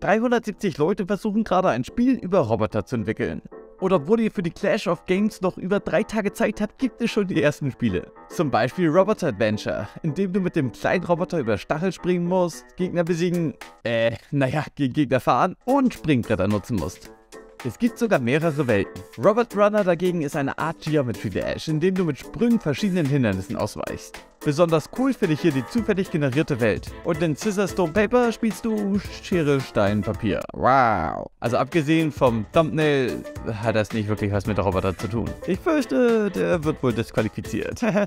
370 Leute versuchen gerade ein Spiel über Roboter zu entwickeln. Oder obwohl ihr für die Clash of Games noch über drei Tage Zeit habt, gibt es schon die ersten Spiele. Zum Beispiel Roboter Adventure, in dem du mit dem kleinen Roboter über Stachel springen musst, Gegner besiegen, äh, naja, gegen Gegner fahren und Springbretter nutzen musst. Es gibt sogar mehrere Welten. Robot Runner dagegen ist eine Art Geometry Dash, in dem du mit Sprüngen verschiedenen Hindernissen ausweichst. Besonders cool finde ich hier die zufällig generierte Welt. Und in Scissor Stone Paper spielst du Schere, Stein, Papier. Wow. Also abgesehen vom Thumbnail hat das nicht wirklich was mit Roboter zu tun. Ich fürchte, der wird wohl disqualifiziert.